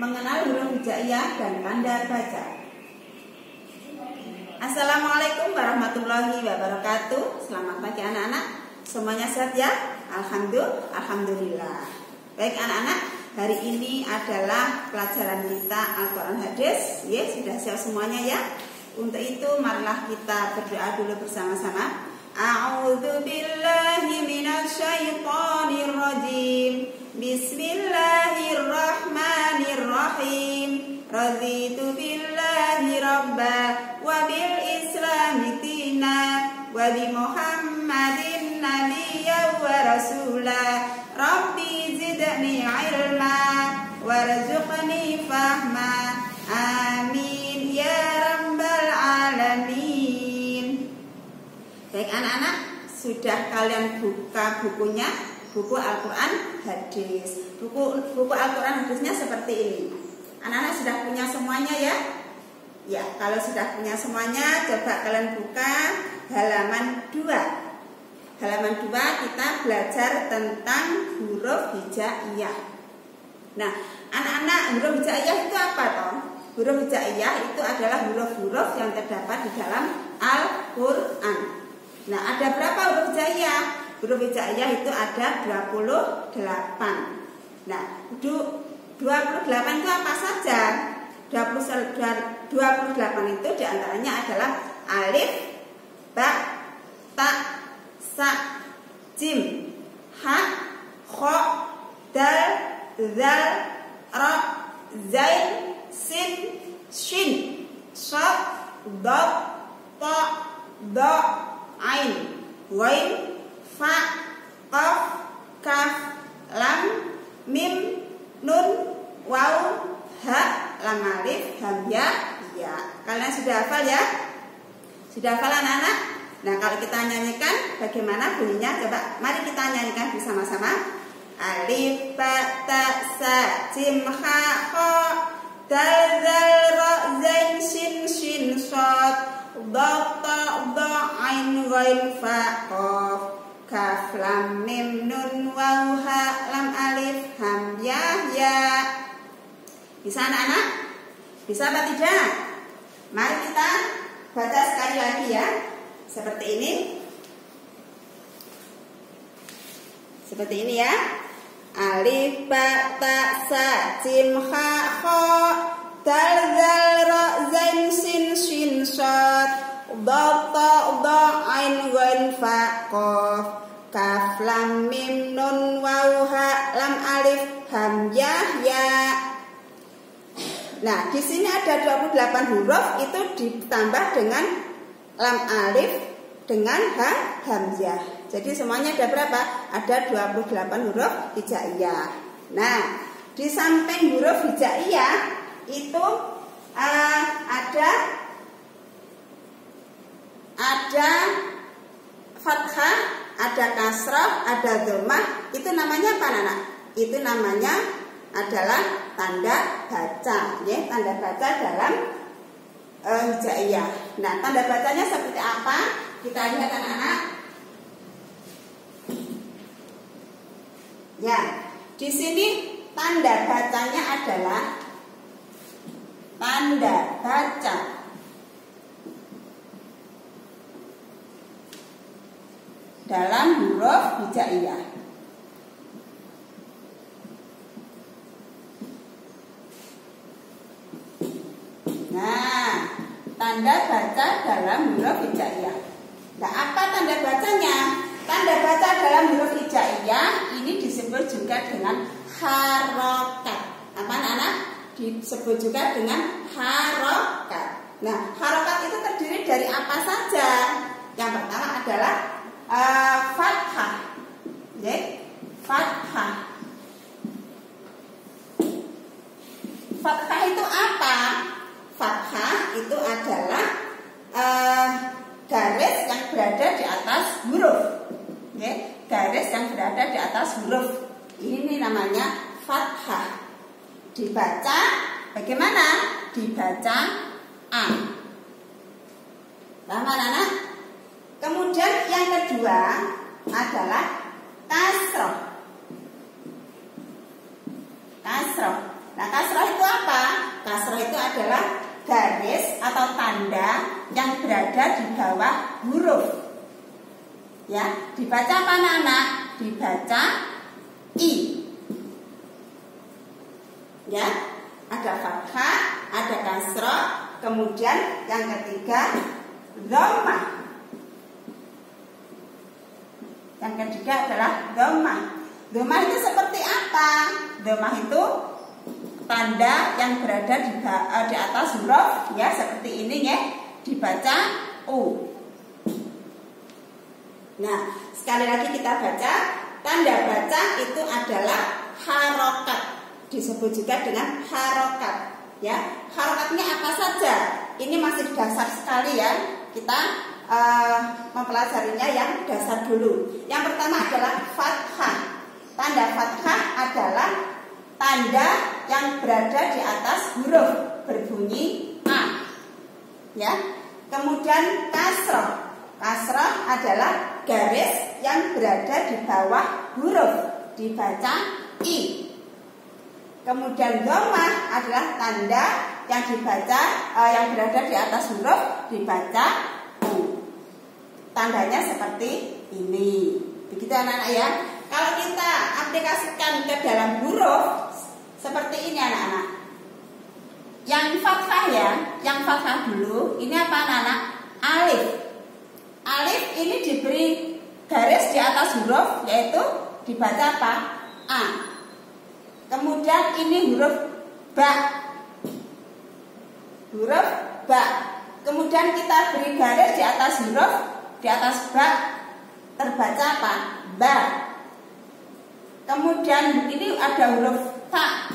mengenal huruf hijaiyah dan tanda baca. Assalamualaikum warahmatullahi wabarakatuh. Selamat pagi anak-anak. Semuanya sehat ya? Alhamdulillah. Alhamdulillah. Baik anak-anak, hari ini adalah pelajaran kita Al-Quran Hadis. Ya, sudah siap semuanya ya? Untuk itu marilah kita berdoa dulu bersama-sama. A'udzu billahi minasyaitonir rajim. Bismillahirrahmanirrahim. Raditu billahi rabba wa bil islami tina wa bi Muhammadin nabiyya wa rasula. Rabbi zidni ilma warzuqni fahma. Amin ya rabbal alamin. Baik anak-anak, sudah kalian buka bukunya? Buku Al-Qur'an Hadis. Buku buku Al-Qur'an Hadisnya seperti ini. Anak-anak sudah punya semuanya ya? Ya, kalau sudah punya semuanya, coba kalian buka halaman 2. Halaman 2 kita belajar tentang huruf hijaiyah. Nah, anak-anak huruf hijaiyah itu apa toh? Huruf hijaiyah itu adalah huruf-huruf yang terdapat di dalam Al-Qur'an. Nah, ada berapa huruf hijaiyah? Huruf hijaiyah itu ada 28. Nah, 28 itu apa saja? 28 itu di antaranya adalah alif, ba, ta, sa, jim, ha, kho, dal, zal, ra, zain, sin, shin, shad, dot, ta, do, ain, wain, fa, qaf, kaf, lam, mim, nun, waw, ha, lam alif, hamzah, ya. Kalian sudah hafal ya? Sudah hafal anak-anak? Nah, kalau kita nyanyikan bagaimana bunyinya? Coba mari kita nyanyikan bersama-sama. Alif, ba, ta, sa, jim, ha, kho, dal, zal, ra, zain, shin, shin, shad, da, ta, da, ain, ghain, fa, qaf, kaf, lam, mim, nun, waw, ha, lam, alif, ham, ya, ya. Bisa anak-anak? Bisa apa tidak? Mari kita baca sekali lagi ya. Seperti ini. Seperti ini ya. Alif, ba, ta, sa, jim, ha, kho, dal, zal, ra, zain, sin, shin, shad, da, ta, da, ain, ghain, fa, qaf, kaf, lam, mim, nun, waw, ha, lam, alif, ham, ya, ya. Nah, di sini ada 28 huruf itu ditambah dengan lam alif dengan ha hamzah. Jadi semuanya ada berapa? Ada 28 huruf hijaiyah. Nah, di samping huruf hijaiyah itu uh, ada ada fathah, ada kasrah, ada dhammah. Itu namanya apa, Anak? Itu namanya adalah tanda baca, ya, tanda baca dalam uh, hijaiyah. Nah, tanda bacanya seperti apa? Kita lihat anak-anak. Ya, di sini tanda bacanya adalah tanda baca. Dalam huruf hijaiyah. Nah, tanda baca dalam huruf hijaiyah. Nah, apa tanda bacanya? Tanda baca dalam huruf hijaiyah ini disebut juga dengan harokat. Apa anak-anak? Disebut juga dengan harokat. Nah, harokat itu terdiri dari apa saja? Yang pertama adalah uh, fathah. Ya, fathah. Fathah itu apa? fathah itu adalah uh, garis yang berada di atas huruf. Okay? Garis yang berada di atas huruf. Ini namanya fathah. Dibaca bagaimana? Dibaca A. Paham anak-anak? Kemudian yang kedua adalah kasroh. Kasroh. Nah, kasroh itu apa? Kasroh itu adalah garis atau tanda yang berada di bawah huruf. Ya, dibaca apa anak-anak? Dibaca i. Ya, ada fathah, ada kasroh, kemudian yang ketiga dhammah. Yang ketiga adalah dhammah. Dhammah itu seperti apa? Dhammah itu tanda yang berada di, uh, di atas huruf ya seperti ini ya dibaca U. Nah, sekali lagi kita baca tanda baca itu adalah harokat disebut juga dengan harokat ya harokatnya apa saja ini masih dasar sekali ya kita uh, mempelajarinya yang dasar dulu yang pertama adalah fathah tanda fathah adalah tanda yang berada di atas huruf berbunyi A. Ya. Kemudian kasroh. Kasroh adalah garis yang berada di bawah huruf dibaca I. Kemudian domah adalah tanda yang dibaca uh, yang berada di atas huruf dibaca. Tandanya seperti ini. Begitu anak-anak ya. Kalau kita aplikasikan ke dalam huruf seperti ini anak-anak. Yang fathah ya, yang fathah dulu. Ini apa anak-anak? Alif. Alif ini diberi garis di atas huruf yaitu dibaca apa? A. Kemudian ini huruf ba. Huruf ba. Kemudian kita beri garis di atas huruf di atas ba terbaca apa? Ba. Kemudian ini ada huruf ta.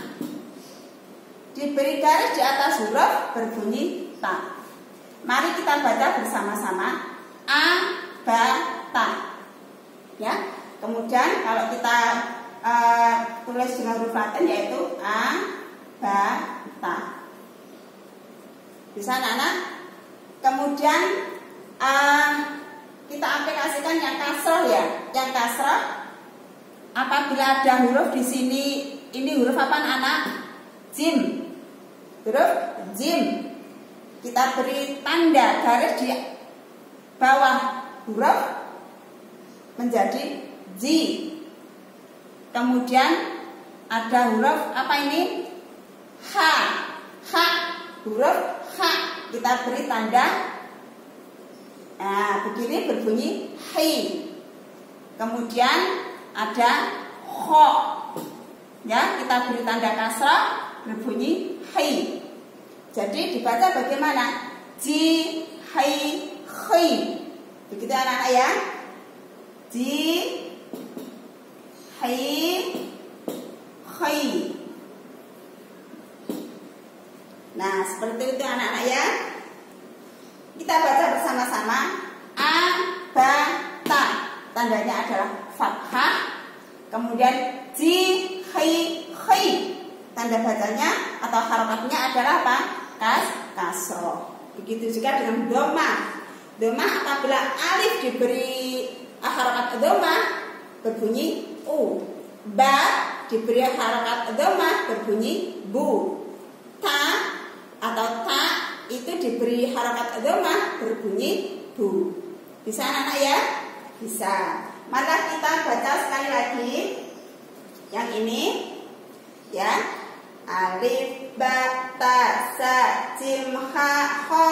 Diberi garis di atas huruf berbunyi ta. Mari kita baca bersama-sama a ba ta. Ya. Kemudian kalau kita uh, tulis dengan huruf Latin yaitu a ba ta. Bisa anak-anak? Kemudian uh, kita aplikasikan yang kasroh ya. Yang kasroh apabila ada huruf di sini ini huruf apa anak? Jim. Huruf jim. Kita beri tanda garis di bawah huruf menjadi J. Kemudian ada huruf apa ini? H. H. Huruf H. Kita beri tanda. Nah, begini berbunyi hi. Kemudian ada ho ya kita beri tanda kasrah berbunyi hai. Jadi dibaca bagaimana? Ji hai hai. Begitu anak-anak ya. Ji hai hai. Nah, seperti itu anak-anak ya. Kita baca bersama-sama a ba ta. Tandanya adalah fathah. Kemudian ji hai hai tanda bacanya atau harokatnya adalah apa? Kas kasroh begitu juga dengan doma doma apabila alif diberi harokat doma berbunyi u. Ba diberi harokat doma berbunyi bu. Ta atau ta itu diberi harokat doma berbunyi bu. Bisa anak-anak ya bisa. Maka kita baca sekali lagi. Yang ini. Ya. Alif ba ta sa jim ha kha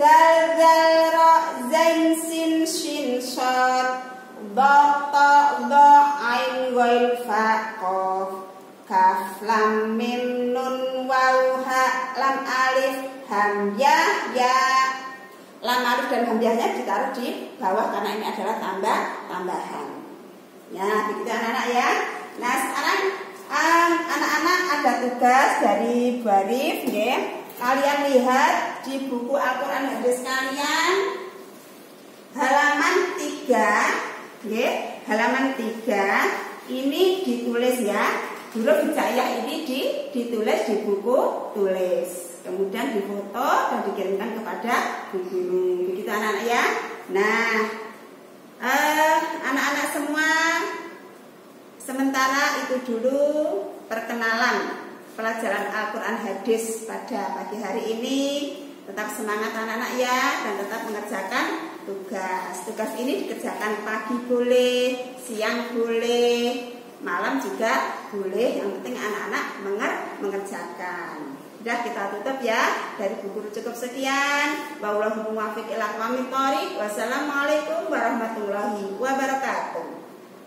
dal dal ra zain sin shin shad ba ta da ain wail fa qaf. Kaf lam mim nun waw ha lam alif hamzah ya lam alif dan hamzahnya ditaruh di bawah karena ini adalah tambah tambahan ya begitu anak-anak ya Nah sekarang anak-anak um, ada tugas dari Bu ya. Kalian lihat di buku Al-Quran Hadis kalian halaman 3 ya. Halaman 3 ini ditulis ya. Huruf hijaiyah ini di, ditulis di buku tulis. Kemudian difoto dan dikirimkan kepada Bu Guru. Begitu anak-anak ya. Nah, eh, anak-anak uh, semua Sementara itu dulu perkenalan pelajaran Al-Quran hadis pada pagi hari ini. Tetap semangat anak-anak ya dan tetap mengerjakan tugas. Tugas ini dikerjakan pagi boleh, siang boleh, malam juga boleh. Yang penting anak-anak menger mengerjakan. Sudah kita tutup ya dari buku cukup sekian. Wassalamualaikum warahmatullahi wabarakatuh.